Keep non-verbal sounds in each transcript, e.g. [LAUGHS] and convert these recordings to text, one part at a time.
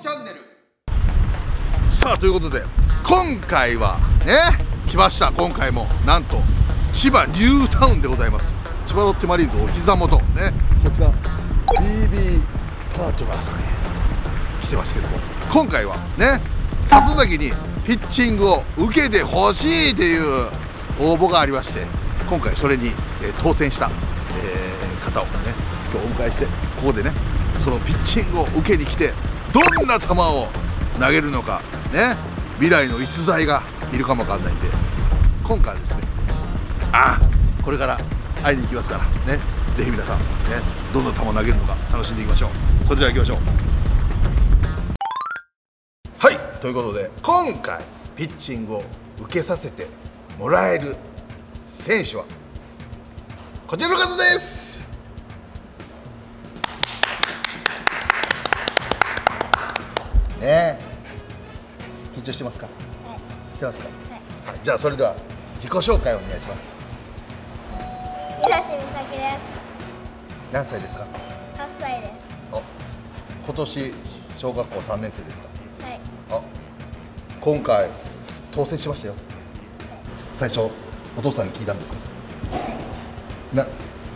チャンネル。さあということで今回はね来ました。今回もなんと千葉ニュータウンでございます。千葉ロッテマリーンズお膝元。ね。こちら BB パートナーさんへ。来てますけども。今回はね里崎にピッチングを受けてほしいっていう応募がありまして今回それに、え当選した、えー方をね今日お迎えしてここでねそのピッチングを受けに来てどんな球を投げるのかね未来の逸材がいるかもわかんないんで今回はですねああこれから会いに行きますからねぜひ皆さんねどんな球を投げるのか楽しんでいきましょう。それでは行きましょう。はいということで今回ピッチングを受けさせてもらえる選手はこちらの方です。ね。え緊張してますか？してますか、はい、じゃあそれでは自己紹介をお願いします。岩清美咲です。何歳ですか？8歳です。あ今年小学校3年生ですか？はい。あ今回当選しましたよ。最初お父さんに聞いたんですか？な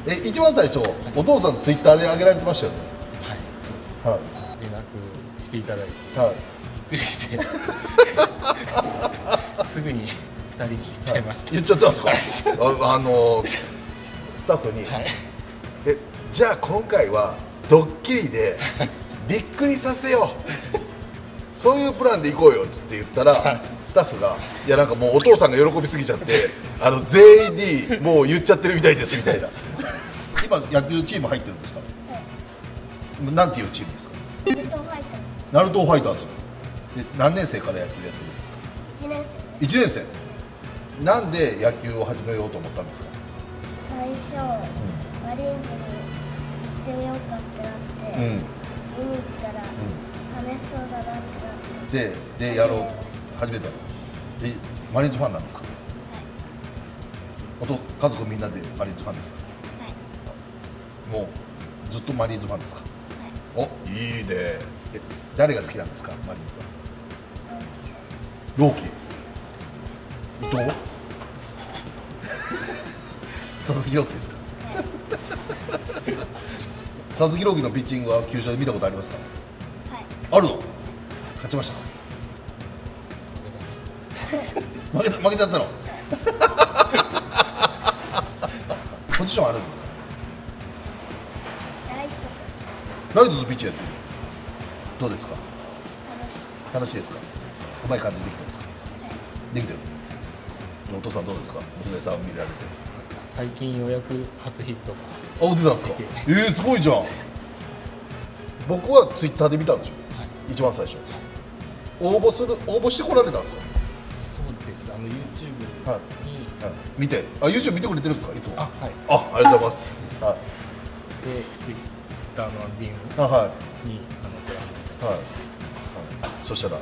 え一番最初お父さんツイッターで上げられてましたよね。はい、そうです。は連絡していただいて、いはいびっくりして、すぐに二人に言っちゃいました。言っちゃったんですか？ああのスタッフに、はい、えじゃあ今回はドッキリでびっくりさせよう。そういうプランで行こうよって言ったらスタッフが「いやなんかもうお父さんが喜びすぎちゃってあの全員にもう言っちゃってるみたいです」みたいな。[LAUGHS] 今野球チーム入ってるんですか？なんていうチームですか？ナルトファイターズ。で何年生から野球やってるんですか？ー1年生。です。1年生。なんで野球を始めようと思ったんですか？最初、マリーンズに行ってみようかってなって、うん。見に行ったら、楽しそうだなってなって。ででやろう始めたの。でマリーンズファンなんですか？おと家族みんなでマリーンズファンですか？はい。もうずっとマリーンズファンですか？はい。おいいねえ誰が好きなんですか？マリーンズは青木選ローキ伊藤？[LAUGHS] 佐々木朗希ですか？[LAUGHS] 佐々木朗希のピッチングは球場で見たことありますか？手。はい。あるの？勝ちました？か [LAUGHS] 負けた負けちゃったの？ポジションあるんですか？ライトと。ピッチやってるどうですか？楽しい。楽しいですか？うまい感じでできてますか？はい。できてる。お父さんどうですか？娘さんを見られて。最近ようやく初ヒットが。あ出たんですか？えー、すごいじゃん。僕はツイッターで見たんですよ。はい、一番最初。応募する応募してこられたんですか？そうです。あの YouTube はい。に、はい。見て。あ YouTube 見てくれてるんですか？いつも。あ、はい。あありがとうございます。はいで、DM あはい。にあの送らせていただいはい、はい、そしたら、い、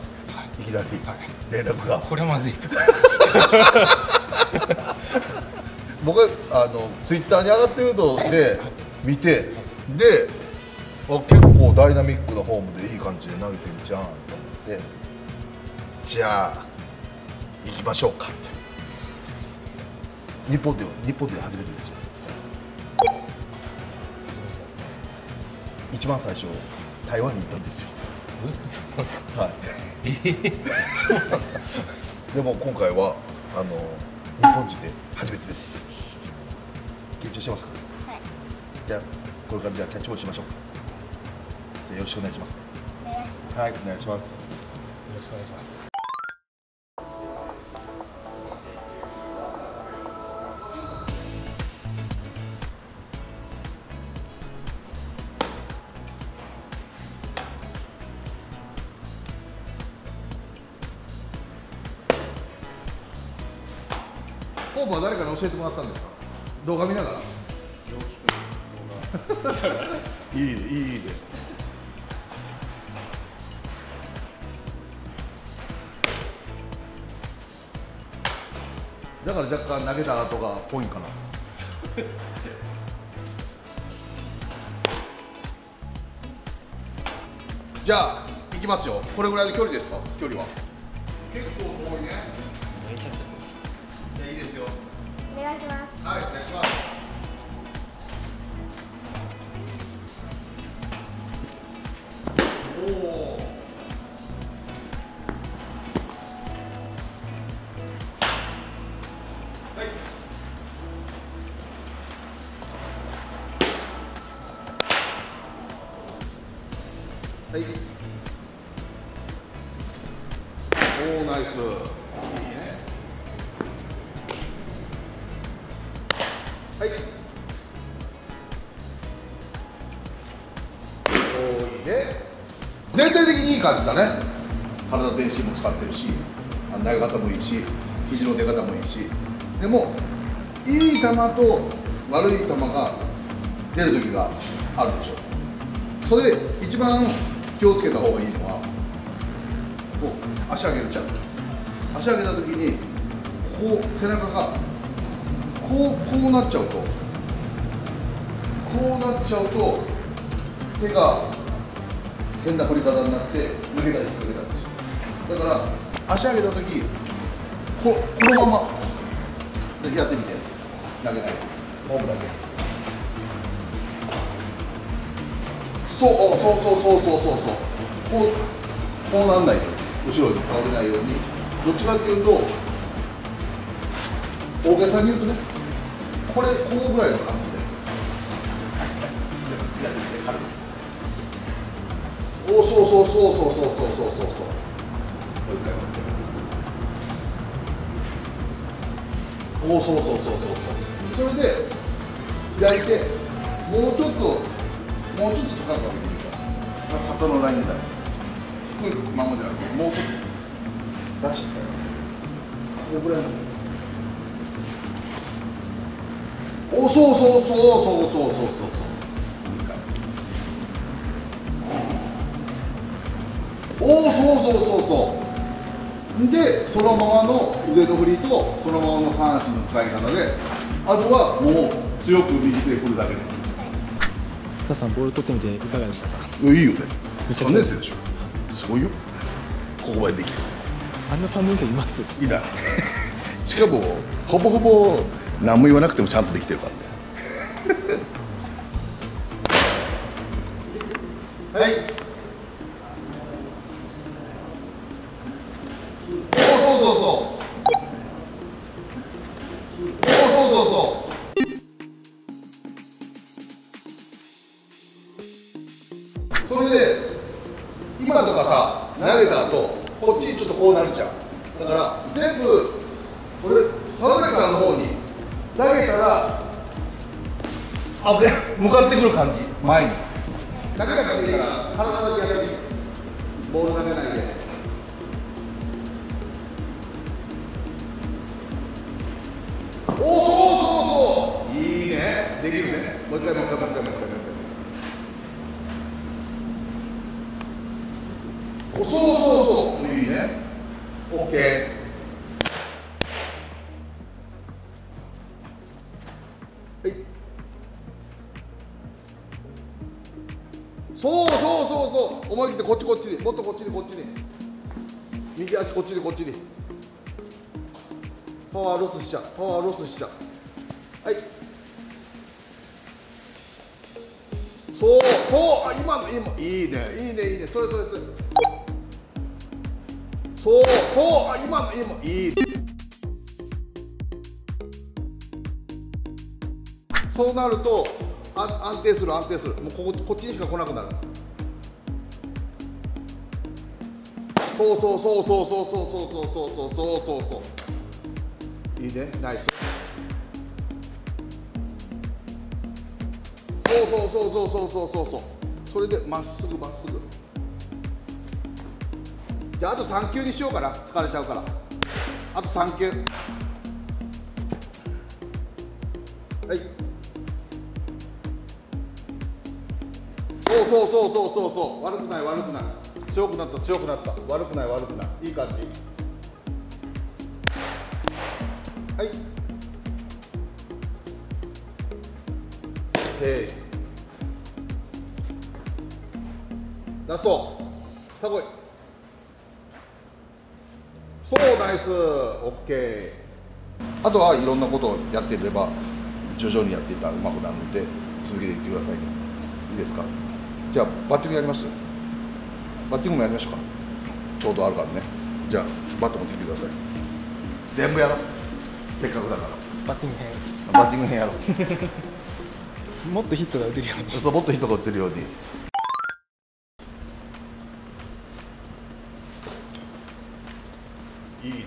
きなりはい。連絡が、て、これはまずいと。[LAUGHS] 僕はあのツイッターに上がってるので見てであ結構ダイナミックなフォームでいい感じで投げてんじゃんと思ってじゃあ行きましょうかって。日本で日本で初めてですよ。一番最初台湾に行ったんですよそうなんですか。はいえーでも今回はあの日本人で初めてです緊張してますかはい。じゃあこれからじゃあキャッチボールしましょうかじゃあよろしくお願いしますねお願いします。はいお願いしますよろしくお願いします。教えてもらったんですか？動画見ながら？いいねいいねいいねだから若干投げた後がぽいんかな。じゃあいきますよ。これぐらいの距離ですか？距離は。結構遠いねます。はいお願いします。はい。おいいね。全体的にいい感じだね。体全身も使ってるし、あ投げ方もいいし、肘の出方もいいし。でも、いい球と悪い球が出る時があるでしょ。それで一番気をつけた方がいいのは、こう足上げるじゃん。足上げた時に、こう背中がこうこうなっちゃうと。こうなっちゃうと手が変な振り方になって抜けたり引っ掛けたりするだから足上げた時ここのままやってみて。投げないフォームだけ。そうそうそうそうそうそうそう。こうこうなんないように。後ろに倒れないように。どっちかっていうと大げさに言うとねこれこのぐらいの感じでおおそうそうそうそうそうそうそうそうそうもう一回もう一回おそうそうそうそうそうそれで開いてもうちょっともうちょっと高く上げて。みるか肩のラインだ低いままであるけどもうちょっと出してこのぐらいのおそうそうそうそうそうそうそう。おおそうそうそうそう。でそのままの腕の振りとそのままの下半身の使い方であとはもう強く右手で振るだけで。深さんボール取ってみていかがでしたか？いいよね。3年生でしょ。すごいよ。ここまでできたあんな3年生います？いない。[LAUGHS] しかもほぼほぼ何も言わなくてもちゃんとできてるからね。はい。そうそうそういいねオッケーはいそう。そうそうそう思い切ってこっちこっちに。もっとこっちにこっちに。右足こっちにこっちに。パワーロスしちゃう。パワーロスしちゃう。はい。そう。そう。あ今の今いいね。いいねいいね。それそれそれ。そうそうあ今の今いいそうなるとあ安定する安定する。もうこここっちにしか来なくなる。そうそうそうそうそうそうそうそうそうそうそうそう。いいねナイス。そうそうそうそうそうそうそうそう。それでまっすぐまっすぐ。じゃあと3球にしようかな。疲れちゃうから。あと3球。はい。そうそうそうそうそうそう。悪くない悪くない。強くなった強くなった。悪くない悪くない。いい感じ。はい。OK ラスト。さあ来いそうナイス。オッケーあとはいろんなことをやっていれば徐々にやっていったらうまくなるので続けていってくださいね。いいですか？じゃあバッティングやります？バッティングもやりましょうか。ちょうどあるからね。じゃあバット持ってきてください。全部やろう。せっかくだから。バッティング編。バッティング編やろう。[LAUGHS] もっとヒットが打てるように。そうもっと人が打ってるようにいいね。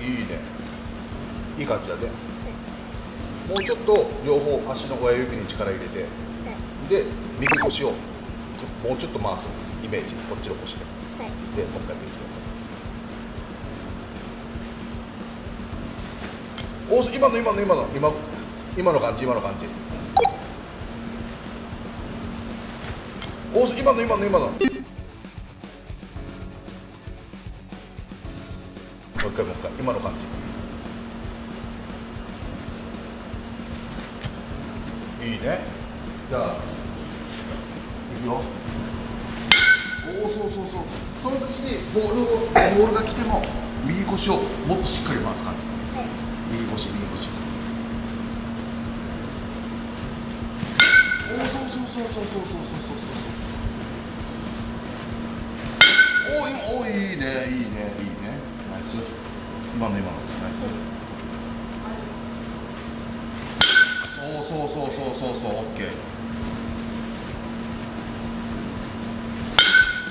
いいね。いい感じだね。もうちょっと両方足の親指に力入れてで右腰をもうちょっと回すイメージ。こっちの腰で。はいでもう一回やってお今の今の今の今今の感じ今の感じ。お今の今の今の。もう一回もう一回今の感じ。いいね。じゃあいくよ。おおそうそうそう。その時にボールをボールが来ても右腰をもっとしっかり回す感じ。右腰右腰おおそうそうそうそうそうそうそうそうそうおお今おおいいねいいねいいねナイス今の今のナイスそうそうそうそうそうそうオッケー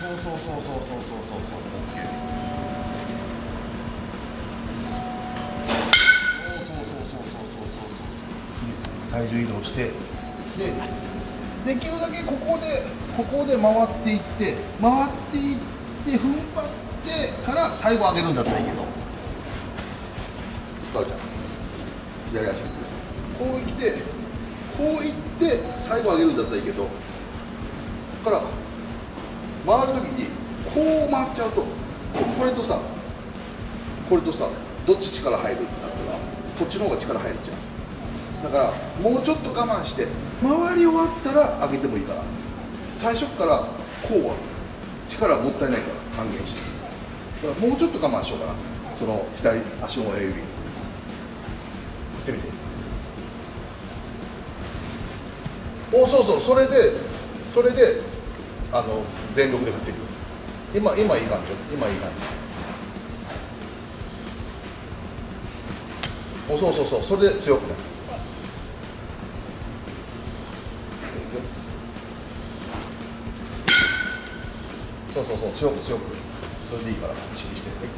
そうそうそうそうそうそうそうそうオッケー体重移動してでできるだけここでここで回っていって回っていって踏ん張ってから最後上げるんだったらいいけど。かおちゃん。左足こういってこういって最後上げるんだったらいいけど。から回るときにこう回っちゃうとここれとさこれとさどっち力入るってなったらこっちの方が力入るじゃんだからもうちょっと我慢して回り終わったら上げてもいいから。最初からこうは力はもったいないから還元して。だからもうちょっと我慢しようかな。その左足の親指。振ってみて。おそうそう。それでそれであの全力で振っていく。今今いい感じ今いい感じ。おそうそうそう。それで強くねそうそうそう。強く強く。それでいいから。意識して。はい。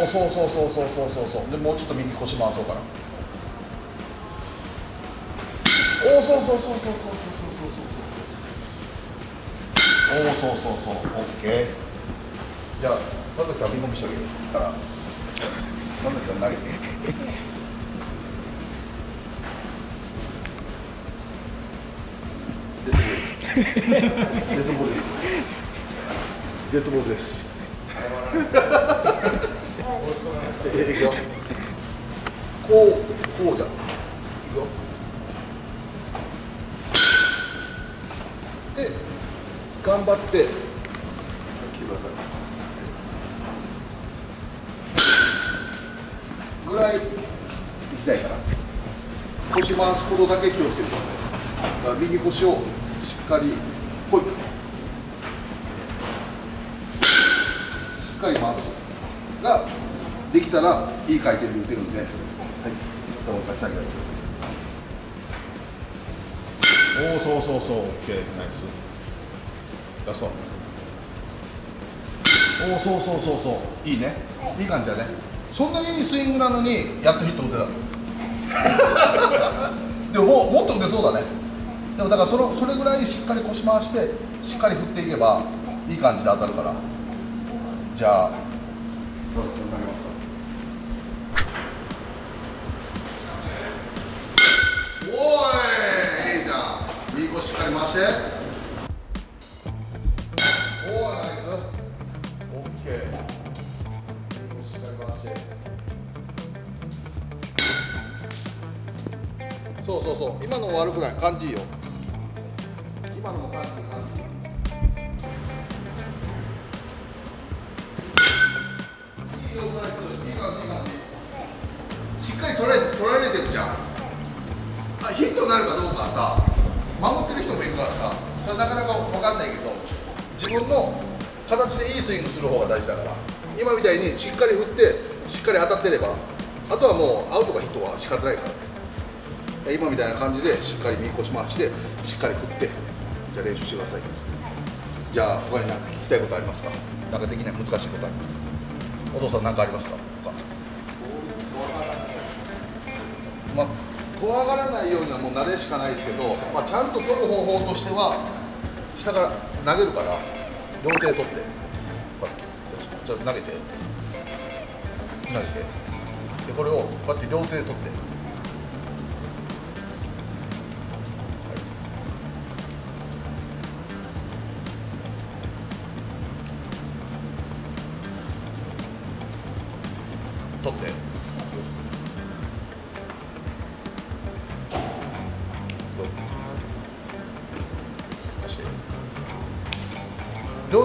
おおそうそうそうそうそうそうそう。でもうちょっと右腰回そうかな。おおそうそうそうそうそうそうそうそう。おおそうそうそうオッケー。じゃあ佐々木さん見込みしてあげるから。[LAUGHS] 佐々木さん投げて。デッドボールです。デッドボールです。えいくよこうこうじゃんいくよで頑張って来てください。ぐらい行きたいから。腰回すことだけ気をつけてください。右腰をしっかりほい。しっかり回すができたらいい回転で打てるんで。はい。じゃあもう一回下げておおそうそうそう。OK ナイス。ラスト。おおそうそうそうそう。いいね。いい感じだね。そんなにいいスイングなのにやっとヒット打てた。[LAUGHS] でももっと打てそうだねでもだからそのそれぐらいしっかり腰回してしっかり振っていけばいい感じで当たるから。じゃあ。そうですねおいいいじゃん。右腰しっかり回して。おおナイス。オッケー。右腰しっかり回して。そうそうそう。今の悪くない。感じいいよ。今のも感じいい感じいいいいよナイスいい感じしっかり取られ取られてるじ。ゃんあヒットになるかどうかはさ守ってる人もいるからさなかなか分かんないけど自分の形でいいスイングする方が大事だから。今みたいにしっかり振ってしっかり当たってればあとはもうアウトかヒットは仕方ないからね。今みたいな感じでしっかり右腰回してしっかり振って。じゃあ練習してください。じゃあ他に何か聞きたいことありますか？なんかできない難しいことありますか？お父さん何かありますか？他。まあ、怖がらないようにはもう慣れしかないですけど、まあ、ちゃんと取る方法としては下から投げるから両手で取って。こうやってちょっと投げて。投げて。でこれをこうやって両手で取って、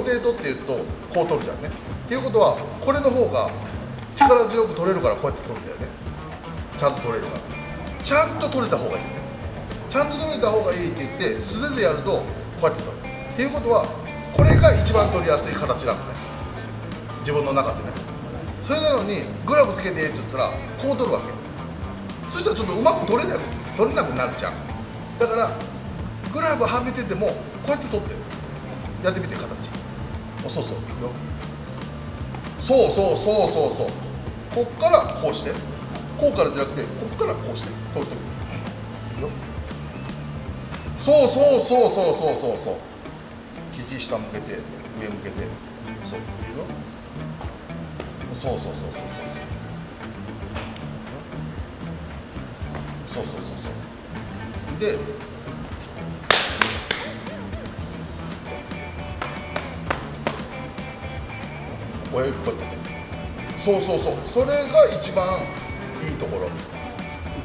両手で取って言うとこう取るじゃんね。っていうことはこれの方が力強く取れるからこうやって取るんだよね。ちゃんと取れるから。ちゃんと取れた方がいいねちゃんと取れた方がいいって言って素手でやるとこうやって取る。っていうことはこれが一番取りやすい形なのね。自分の中でね。それなのにグラブつけてって言ったらこう取るわけ。そしたらちょっとうまく取れなく取れなくなるじゃん。だからグラブはめててもこうやって取ってるやってみて形。おそうそう。いくよそうそうそうそうそう。こっからこうして。こうからじゃなくてこっからこうして。取るといくよ。そうそうそうそうそうそうそう。肘下向けて上向けて。そう。いくよ。そうそうそうそうそうそう。そうそうそうそう。で親指こうやってそうそうそうそれが一番いいところい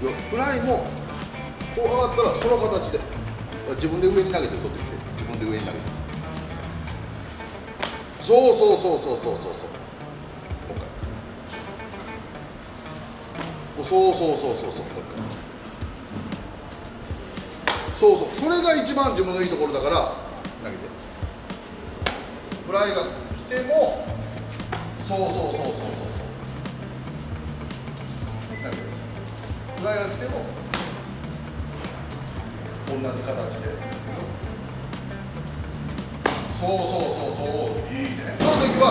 くよフライもこう上がったらその形で自分で上に投げて取ってきて自分で上に投げてそうそうそうそうそうそうそうもう一回そうそうそうそうそう。そうそう。それが一番自分のいいところだから投げて。フライが来てもそうそうそうそう。そうそう投げてフライが来ても同じ形でそうそうそうそういいねその時は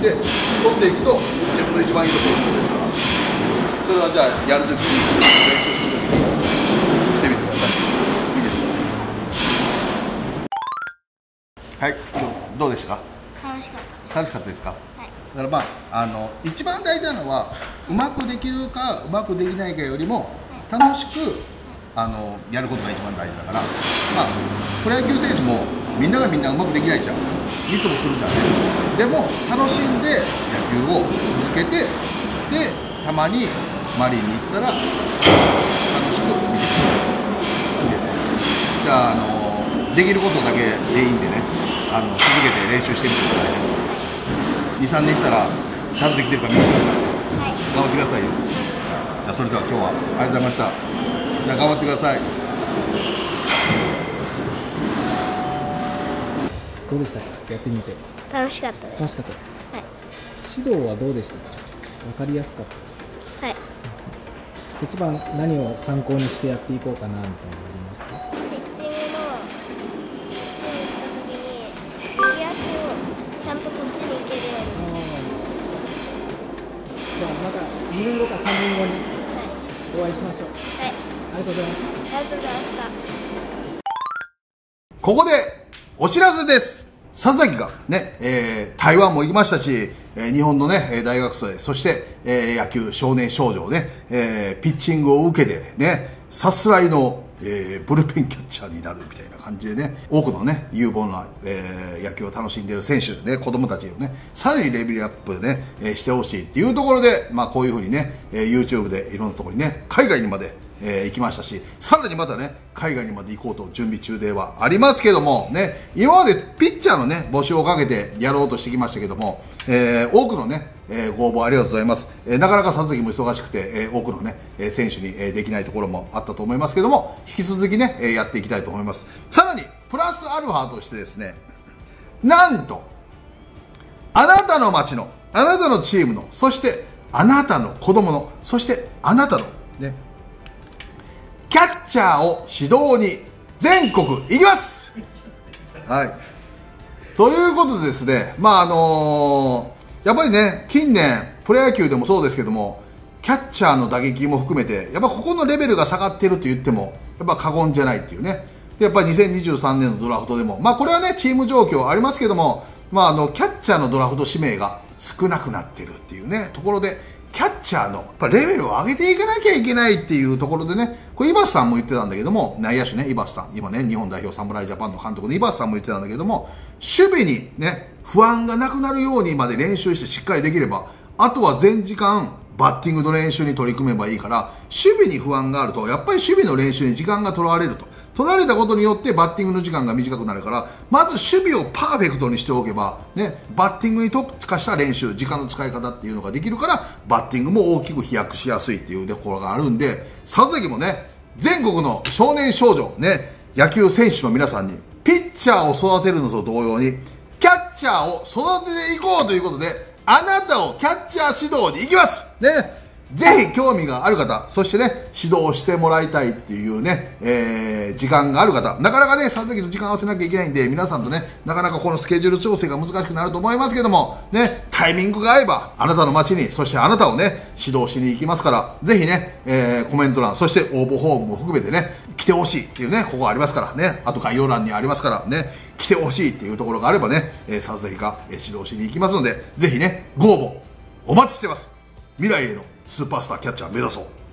で取っていくと自分の一番いいところに取れるからそれはじゃあやるときに練習するときにしてみてくださいいいですかはいどうどうでしたか楽しかったですか？はい。だからまああの一番大事なのはうまくできるかうまくできないかよりも楽しくあのやることが一番大事だから。まあプロ野球選手もみんながみんなうまくできないじゃん。ミスもするじゃんね。でも楽しんで野球を続けてでたまにマリンに行ったら楽しく見てください。いいですね。じゃああのできることだけでいいんでね。あの続けて練習してみてくださいね23年したらちゃんとできてるか見てください。はい。頑張ってくださいよ。じゃあそれでは今日はありがとうございました。じゃあ頑張ってください。どうでした？かやってみて。楽しかったです。楽しかったですか？はい。指導はどうでした？か分かりやすかったですか？はい。一番何を参考にしてやっていこうかなみたいな年後か3年後にはいお会いしましょう。はい。ありがとうございました。ありがとうございました。ここでお知らせです。佐々木がね、えー台湾も行きましたし、えー日本のね、えー大学生、そして、えー野球少年少女をね、えーピッチングを受けてね、さすらいのえーブルペンキャッチャーになるみたいな感じでね多くのね有望な、えー野球を楽しんでいる選手、ね、子供たちをねさらにレベルアップね、えーしてほしいっていうところで、まあ、こういうふうにね、えー YouTube でいろんなところにね海外にまでえー行きましたしさらにまたね海外にまで行こうと準備中ではありますけどもね今までピッチャーのね募集をかけてやろうとしてきましたけども、えー多くのねえーご応募ありがとうございます、えーなかなか佐々木も忙しくて、えー多くのね、えー選手に、えーできないところもあったと思いますけども引き続きね、えーやっていきたいと思います。さらにプラスアルファとしてですねなんとあなたの街のあなたのチームのそしてあなたの子供のそしてあなたのねキャッチャーを指導に全国行きます。はい。ということでですねまああのやっぱりね近年プロ野球でもそうですけどもキャッチャーの打撃も含めてやっぱここのレベルが下がってると言ってもやっぱ過言じゃないっていうね。でやっぱり2023年のドラフトでもまあこれはねチーム状況ありますけどもまああのキャッチャーのドラフト指名が少なくなってるっていうねところでキャッチャーのやっぱレベルを上げていかなきゃいけないっていうところでね、これ、イバスさんも言ってたんだけども、内野手ね、イバスさん、今ね、日本代表侍ジャパンの監督のイバスさんも言ってたんだけども、守備にね、不安がなくなるようにまで練習してしっかりできれば、あとは全時間、バッティングの練習に取り組めばいいから、守備に不安があると、やっぱり守備の練習に時間が取られると。取られたことによってバッティングの時間が短くなるから、まず守備をパーフェクトにしておけば、ね、バッティングに特化した練習、時間の使い方っていうのができるから、バッティングも大きく飛躍しやすいっていうところがあるんで、佐々木もね、全国の少年少女、ね、野球選手の皆さんに、ピッチャーを育てるのと同様に、キャッチャーを育てていこうということで、あなたをキャッチャー指導に行きます。ね。ぜひ興味がある方、そしてね、指導してもらいたいっていうね、えー時間がある方、なかなかね、佐々木と時間合わせなきゃいけないんで、皆さんとね、なかなかこのスケジュール調整が難しくなると思いますけども、ね、タイミングが合えば、あなたの街に、そしてあなたをね、指導しに行きますから、ぜひね、えーコメント欄、そして応募フォームも含めてね、来てほしいっていうね、ここありますからね、あと概要欄にありますからね、来てほしいっていうところがあればね、えー佐々木がえ指導しに行きますので、ぜひね、ご応募、お待ちしてます。未来へのスーパースターキャッチャー目指そう。